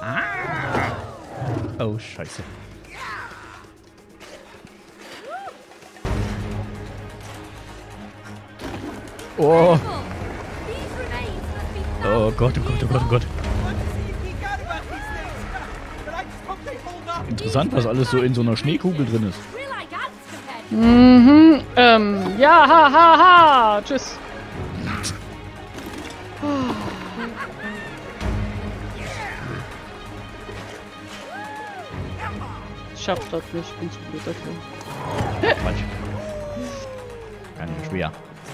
Ah. Oh, scheiße. Oh. Oh Gott, oh Gott, oh Gott, oh Gott. Interessant, was alles so in so einer Schneekugel drin ist. Mhm, ähm, ja, ha, ha, ha. Tschüss. Schaff's das nicht, ich bin zu blöd dafür. Quatsch. Gar nicht so schwer.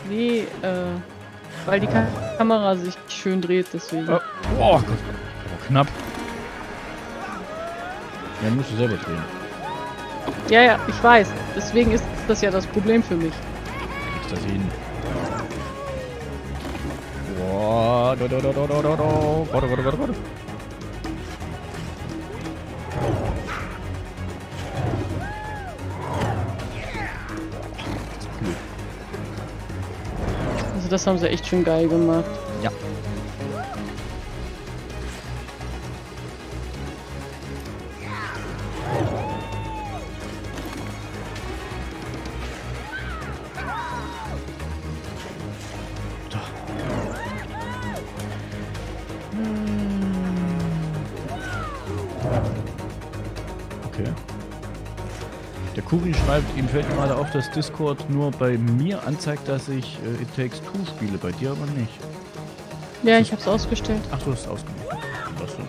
Nee, äh, weil die Ka Kamera sich schön dreht, deswegen. Oh, oh Gott. Aber knapp. Ja, musst du selber drehen. Ja, ja, ich weiß. Deswegen ist das ja das Problem für mich. Kriegst das hin. Boah, do, do, do, do, do, do, do. Warte, warte, warte, warte. Das haben sie echt schön geil gemacht. Kuri schreibt, ihm fällt gerade auf, dass Discord nur bei mir anzeigt, dass ich äh, It Takes Two spiele, bei dir aber nicht. Ja, ich hab's ausgestellt. Ach, du hast es ausgemacht. Was denn?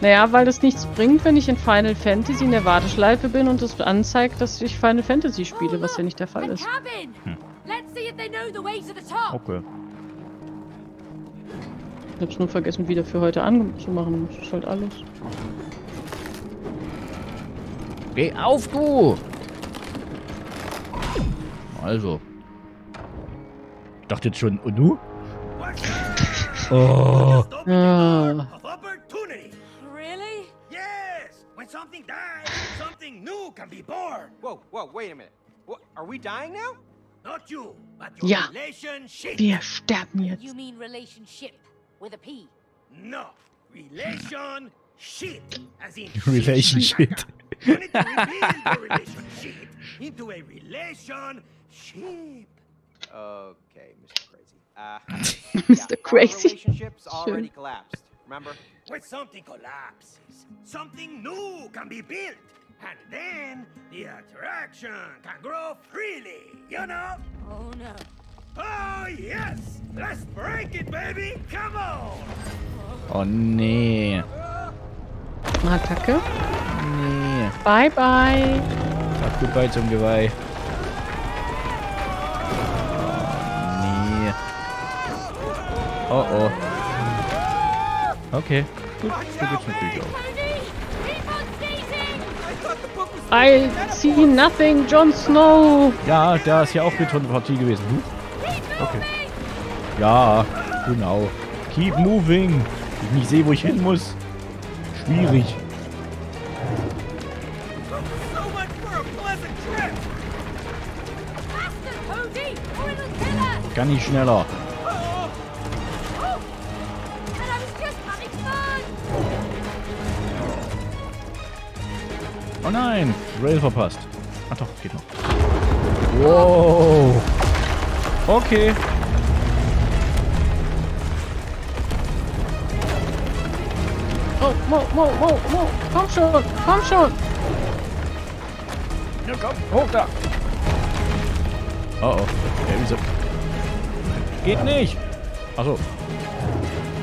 Naja, weil das nichts bringt, wenn ich in Final Fantasy in der Warteschleife bin und es anzeigt, dass ich Final Fantasy spiele, was ja nicht der Fall ist. Hm. Let's see if they know the way to the top. Okay. Ich hab's nur vergessen, wieder für heute anzumachen. Das ist halt alles. Geh auf, du! Also. Ich dachte jetzt schon, und du? Oh. Ah. opportunity. Really? Yes, when something dies, something new can be born. Whoa, whoa, wait a minute. What, are we dying now? Not you, but your Ja. relationship. Wir sterben jetzt. You mean relationship with a P? No, relation shit, as in Relationship. You need to rebuild your relationship into a relationship. Okay, Mr. Crazy. Uh, Mr. Our Crazy. relationship's already collapsed. Remember? When something collapses, something new can be built. And then the attraction can grow freely, you know? Oh no. Oh, yes! Let's break it, baby! Come on! Oh nee. Attacke. Nee. Bye, bye. Sag goodbye zum Geweih. Nee. Oh oh. Okay. Gut, so geht's natürlich auch. I see nothing, Jon Snow. Ja, der ist ja auch mit von der Partie gewesen. Hm? Okay. Ja, genau. Keep moving. Ich nicht sehe, wo ich hin muss. Schwierig. Gar nicht schneller. Oh! Oh nein, Rail verpasst. Ach doch, geht noch. Wow. Okay. Oh, Mo, Mo, Mo, Mo. Komm schon, komm schon. Ja, komm, hoch da. Oh oh. Ja, wieso? Geht nicht. Achso.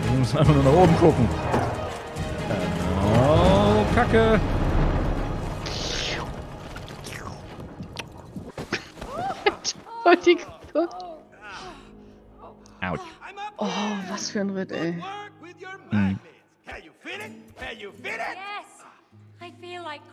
Wir müssen einfach nur nach oben gucken. Oh, Kacke. Oh, up Oh, was für ein Ritt, ey.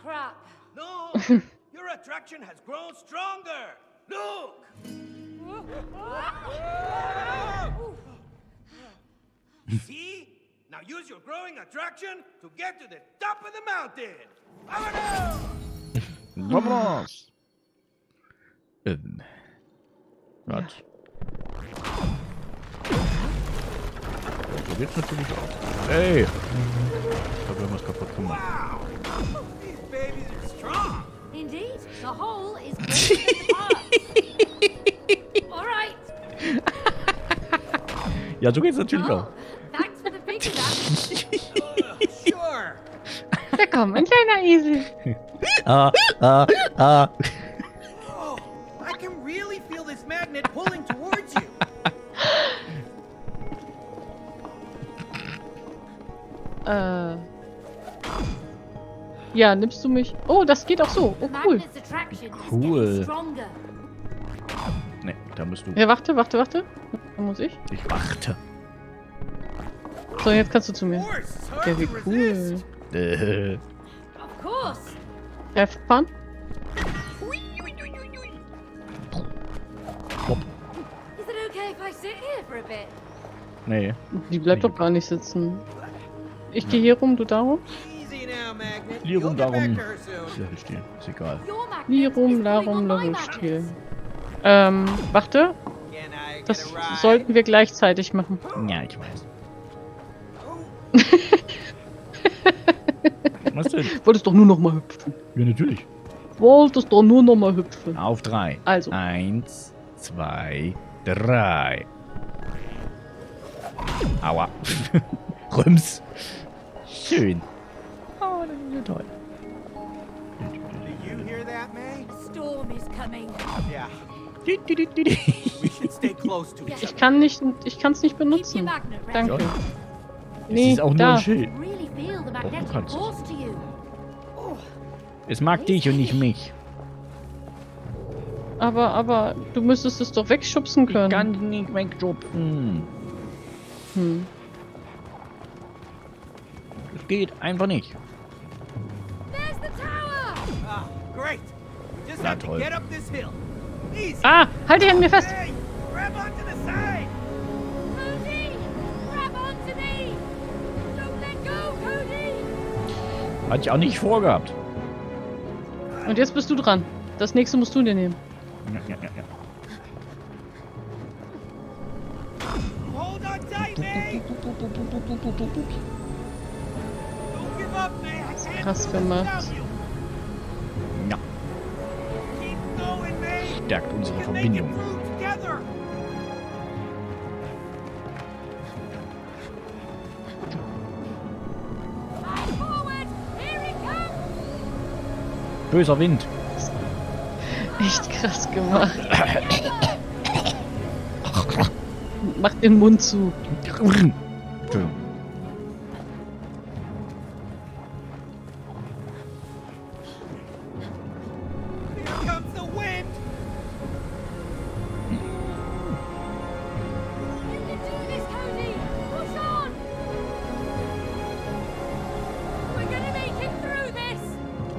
Crap. No, your attraction has grown stronger. Look. See? Now use your growing attraction to get to the top of the mountain. Vámonos! Vamos. Ähm. Was? So geht's natürlich auch. Ey! Ich glaube, wir haben was kaputt gemacht. Wow! These babies are strong! Indeed, the whole is Ja, so geht's natürlich Oh, auch. thanks for the picture. Sure! Da komm, ein kleiner Esel. Ah, ah, ah. Oh, I can really feel this magnet pulling towards you. Äh. Ja, nimmst du mich? Oh, das geht auch so. Oh, cool. Cool. Da musst du. Ja, warte, warte, warte. Da muss ich. Ich warte. So, jetzt kannst du zu mir. Ja, wie cool. Äh, Of course. Treffbahn? Is it okay if I sit here for a bit? nee. Die bleibt doch gar nicht sitzen. Ich gehe hier rum, du da rum? Easy now, Magnet. Hier rum, You'll da get back rum. to her soon. Level stehen. Ist egal. Hier rum, darum, Levelstiel. magnets. Ähm, warte. Das sollten wir gleichzeitig machen. Ja, ich weiß. Was denn? Wolltest doch nur noch mal hüpfen. Ja, natürlich. Wolltest doch nur noch mal hüpfen. Auf drei. Also. Eins, zwei, drei. Aua. Rüms. Schön. Oh, das ist ja toll. do you hear that, May? A storm is coming. Yeah, Du, du, du, du, du. Ich kann nicht, ich kann es nicht benutzen. Danke. Ja. Es Nee, ist auch nur da. ein I Schild. the magnetic kannst es. you. Es mag dich und nicht mich. Aber, aber, du müsstest es doch wegschubsen Ich können. kann nicht wegschubsen. Hm. Das geht einfach nicht. There's the tower. Ah, great. Just Na have to toll. Ah, halt dich an mir fest. Hatte ich auch nicht vorgehabt. Und jetzt bist du dran. Das nächste musst du dir nehmen. Ja, ja, ja, ja. Hold on Stärkt unsere Verbindung. Böser Wind. Echt krass gemacht. Mach den Mund zu.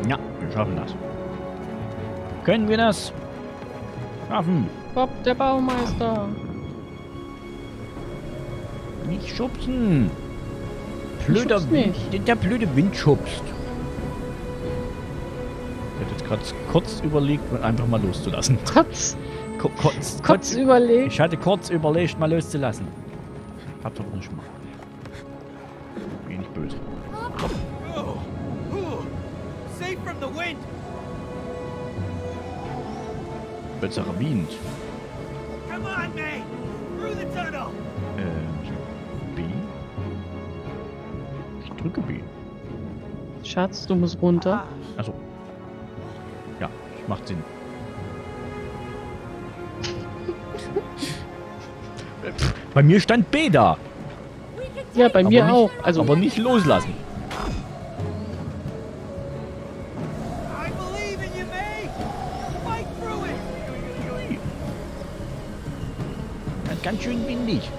Ja, wir schaffen das. Können wir das? Schaffen. Bob, der Baumeister. Nicht schubsen. Blöder nicht. Der, blöde Wind schubst. Ich hätte jetzt gerade kurz überlegt, einfach mal loszulassen. Kotz, Ko- Kurz, kurz überlegt. Ich hatte kurz überlegt, mal loszulassen. Hab's aber nicht gemacht. Besserer Wind. Come on, May. Through the tunnel. Ähm, B. Ich drücke B. Schatz, du musst runter. Achso. Ja, macht Sinn. Bei mir stand B da, Ja, bei Aber mir nicht- auch. Also, aber nicht loslassen. Ganz schön windig.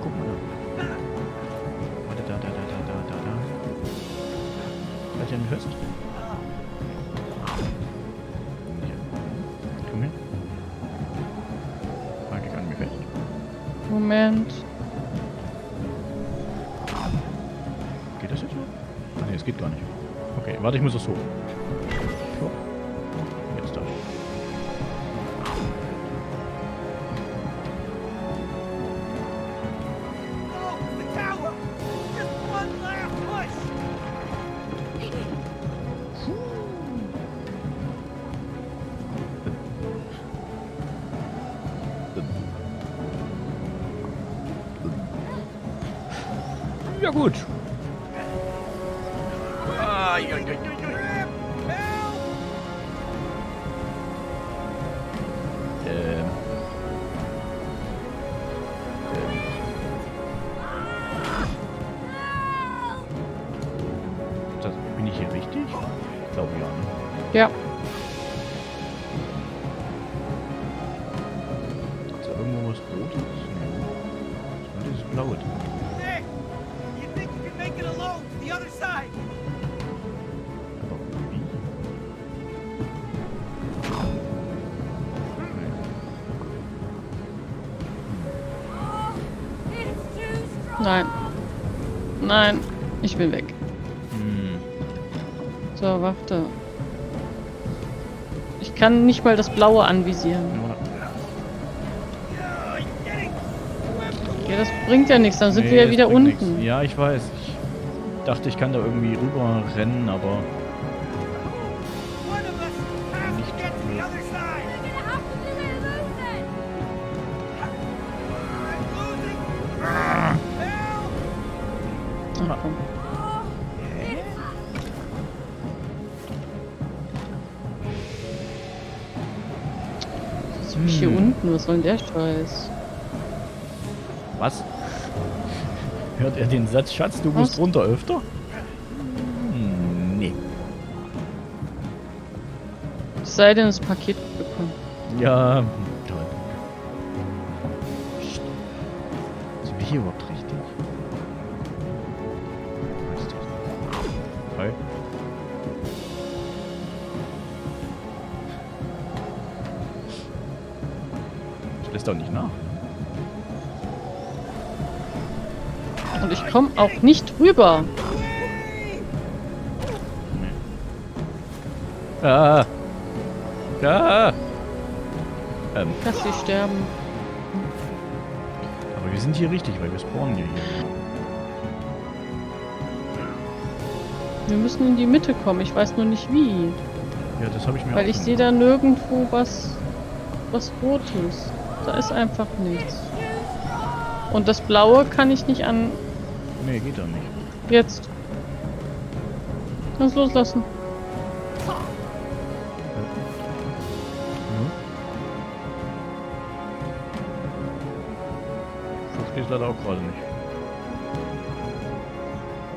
Guck mal da. Warte, da, da, da, da, da, da, da. Vielleicht einen hörst. Komm her. Dich an mir fest. Moment. Geht das jetzt so? Ah, nee, es geht gar nicht. Okay, warte, ich muss das so. Ja gut. Ähm. Nein. Nein. Ich bin weg. Hm. So, warte. Ich kann nicht mal das Blaue anvisieren. Ja, das bringt ja nichts. Dann sind Nee, wir ja wieder unten. nix. Ja, ich weiß. Ich dachte, ich kann da irgendwie rüber rennen, aber Jetzt bin ich hier Hm. unten. Was soll denn der Scheiß? was? Hört er den Satz, Schatz, du musst Was? runter öfter? Hm, nee. Es sei denn, das Paket bekommen. Ja, lässt doch nicht nach. Und ich komme auch nicht rüber. Ah. Ah. Ähm, Lass sie sterben. aber wir sind hier richtig, weil wir spawnen ja hier. Wir müssen in die Mitte kommen. Ich weiß nur nicht wie. Ja, das habe ich mir Weil ich sehe da nirgendwo was, was Rotes. Da ist einfach nichts. Und das Blaue kann ich nicht an... Nee, geht da nicht. Jetzt. Lass loslassen. Hm? Ich verstehe leider auch gerade nicht.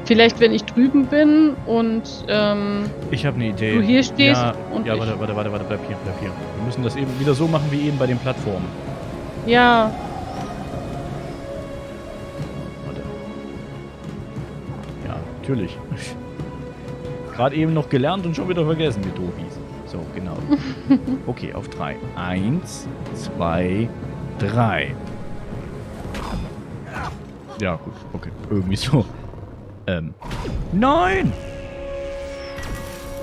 Vielleicht, wenn ich drüben bin und... Ähm, Ich habe eine Idee. Du hier stehst ja, und Ja, warte, warte, warte, warte, bleib hier, bleib hier. Wir müssen das eben wieder so machen wie eben bei den Plattformen. Ja, Warte. Ja, natürlich. Gerade eben noch gelernt und schon wieder vergessen, wie hieß. So, genau. Okay, auf drei. Eins, zwei, drei. Ja, gut, okay. Irgendwie so. Ähm. Nein!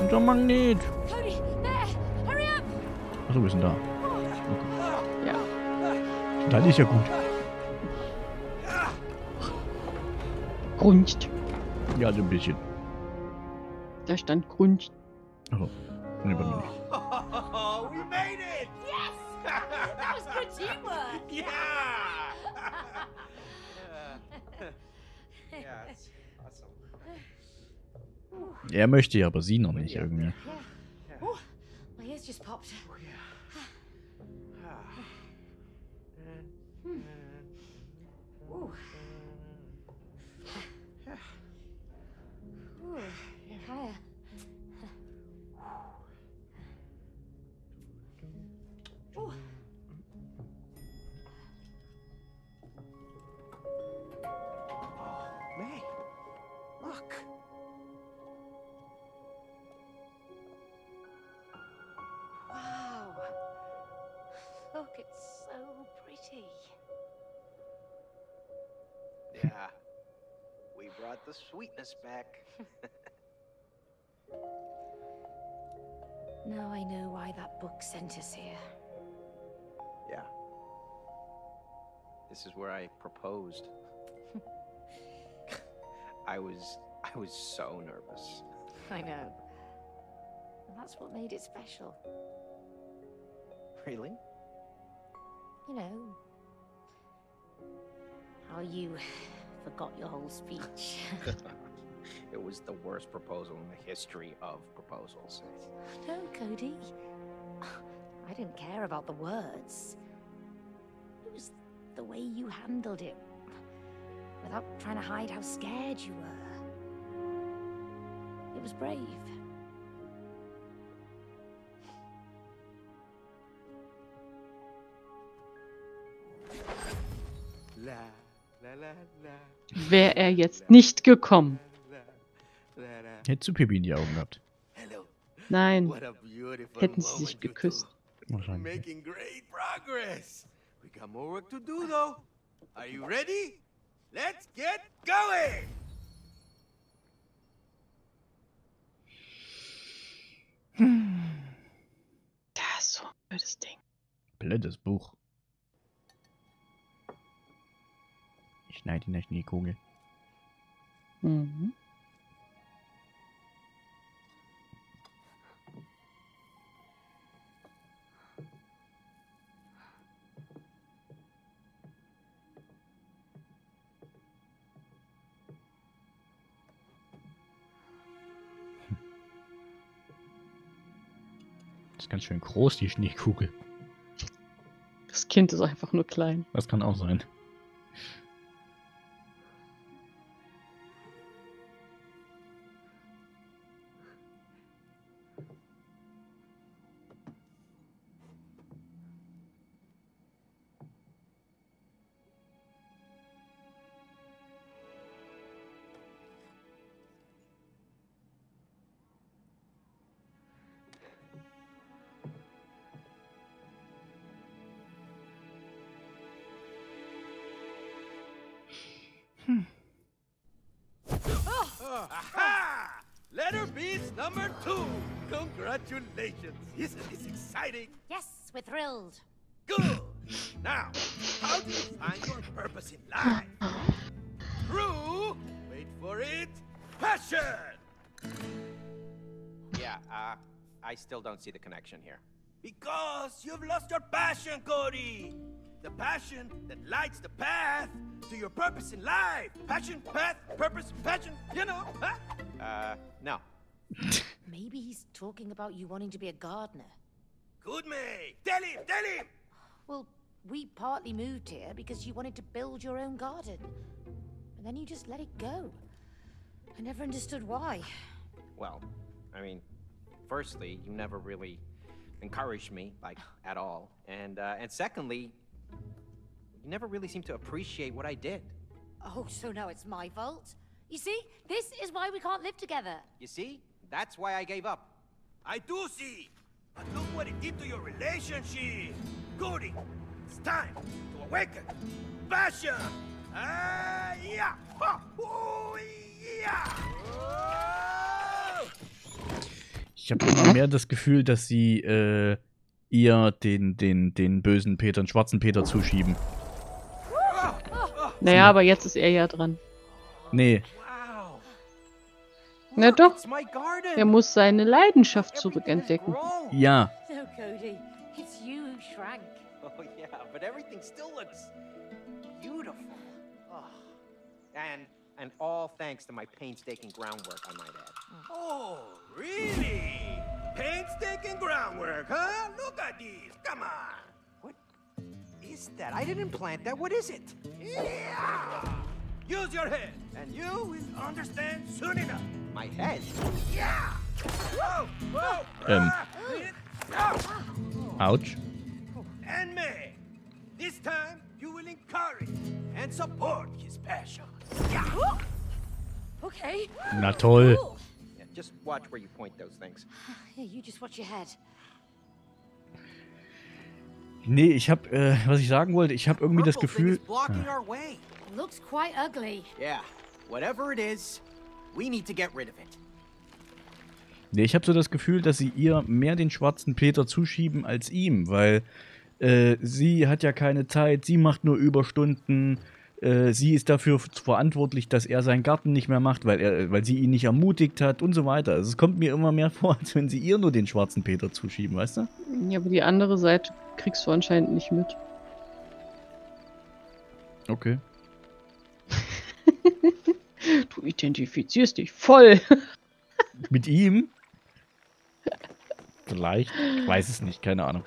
Unser Magnet! Cody, there! Hurry up! Achso, wir sind da. Dann ist ja gut. Grunzt. Ja, so ein bisschen. Da stand Grunzt. Achso. Nee, bei mir nicht. Oh, we made it! Yes! That was good teamwork! Yeah! yeah, it's awesome. Er möchte ja, aber sie noch nicht irgendwie. Oh, my ears just popped. It's so pretty. Yeah. We brought the sweetness back. Now I know why that book sent us here. Yeah. This is where I proposed. I was I was so nervous. I know. And that's what made it special. Really? You know, how you forgot your whole speech. It was the worst proposal in the history of proposals. no, Cody. I didn't care about the words. It was the way you handled it. Without trying to hide how scared you were. It was brave. Wäre er jetzt nicht gekommen. Hättest du Pipi in die Augen gehabt. Nein, hätten sie sich geküsst. Wahrscheinlich. Making great progress. We got more work to do, though. Are you ready? Let's get going! Das ist so ein blödes Ding. Blödes Buch. Ich schneide ihn der Schneekugel. Mhm. Das ist ganz schön groß, die Schneekugel. Das Kind ist einfach nur klein. Das kann auch sein. Aha! Letter beast number two. Congratulations. Isn't this exciting? Yes, we're thrilled. Good. Now, how do you find your purpose in life? True. Wait for it. Passion. Yeah, uh, I still don't see the connection here. Because you've lost your passion, Cody. The passion that lights the path to your purpose in life. Passion, path, purpose, passion. You know, huh? Uh, no. Maybe he's talking about you wanting to be a gardener. Good, May. Tell him, tell him. Well, we partly moved here because you wanted to build your own garden. And then you just let it go. I never understood why. Well, I mean, firstly, you never really encouraged me, like, at all. And, uh, and secondly, you never really seemed to appreciate what I did. Oh, so now it's my fault? You see, this is why we can't live together. You see? That's why I gave up. I do see. But look what it did to your relationship. Cody, it's time to awaken. Passion. Ah, yeah. Ha, ooh, yeah. Oh! Ich habe immer mehr das Gefühl, dass sie äh, ihr den, den, den bösen Peter, den schwarzen Peter zuschieben. Naja, aber jetzt ist er ja dran. Nee, Wow. Na doch. Er muss seine Leidenschaft zurückentdecken. ja. No, Cody. It's you who shrank. Oh yeah, but everything still looks beautiful. Oh. And and all thanks to my painstaking groundwork, I might add. Oh, really? Painstaking groundwork, huh? Look at this. Come on. What is that? I didn't plant that. What is it? Yeah. Use your head, and you will understand soon enough. My head. Yeah. Whoa, whoa. Ah. Ouch. And May, this time you will encourage and support his passion. Yeah. Okay. Na toll. Yeah, just watch where you point those things. Yeah, you just watch your head. Nee, ich hab, äh, was ich sagen wollte, ich habe irgendwie das Gefühl. is blocking our way. Looks quite ugly. Yeah, whatever it is, we need to get rid of it. Nee, ich habe so das Gefühl, dass sie ihr mehr den schwarzen Peter zuschieben als ihm, weil äh, sie hat ja keine Zeit, sie macht nur Überstunden, äh, sie ist dafür verantwortlich, dass er seinen Garten nicht mehr macht, weil, er, weil sie ihn nicht ermutigt hat und so weiter. Also es kommt mir immer mehr vor, als wenn sie ihr nur den schwarzen Peter zuschieben, weißt du? Ja, aber die andere Seite kriegst du anscheinend nicht mit. Okay. Du identifizierst dich voll. Mit ihm? Vielleicht. Ich weiß es nicht, keine Ahnung.